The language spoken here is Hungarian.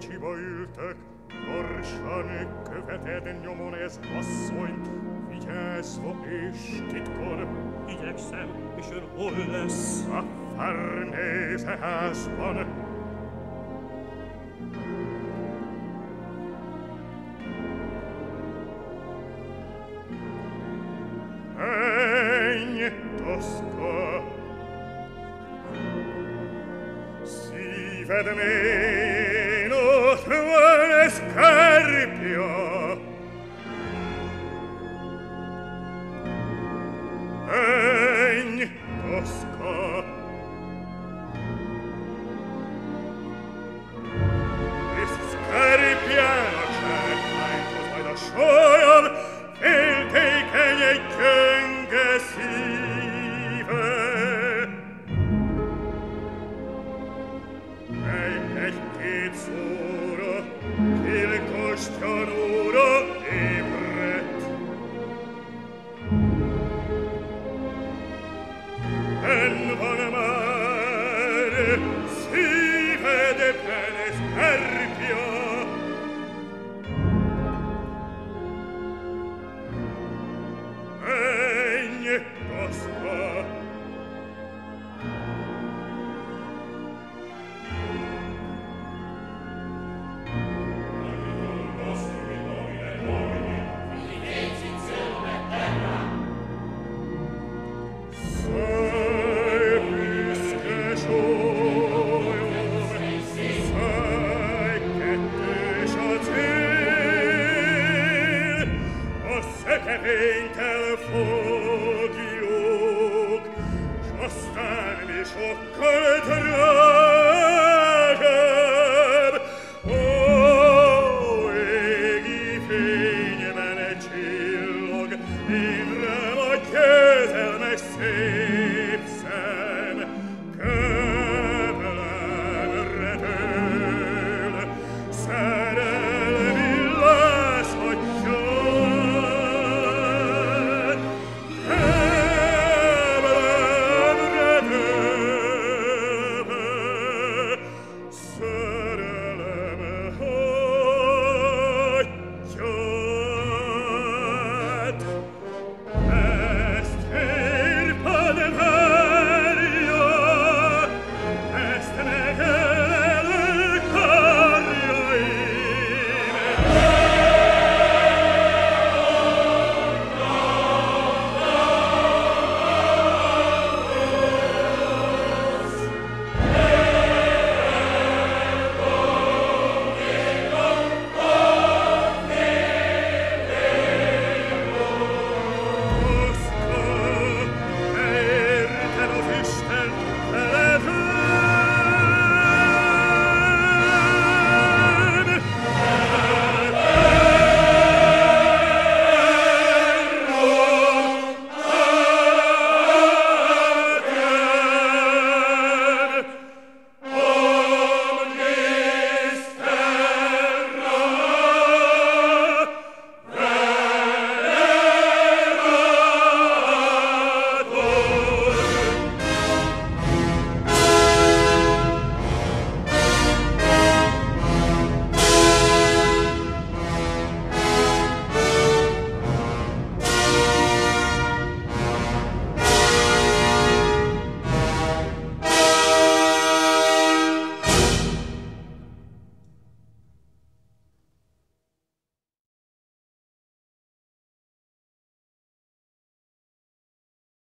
kocsiba ültök, gyorsan követed nyomon ez asszonyt, vigyázva és titkon. Igyekszem, és ön hol lesz? A Farnéze házban. Toszka! Szíved méló, Egn Tosca si vede bene sperpio in telephone